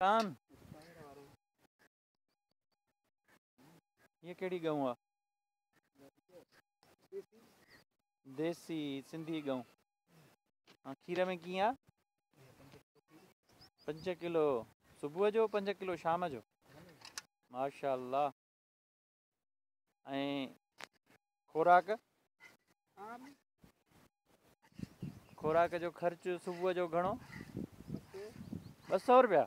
कान ये कहिड़ी गऊं आहे देसी सिंधी गऊं। ऐं खीर में कीअं पंज किलो। सुबुह जो, पंज किलो, शाम जो। माशा ऐं खुराक? खुराक जो ख़र्चु सुबुह जो घणो? ॿ सौ रुपया।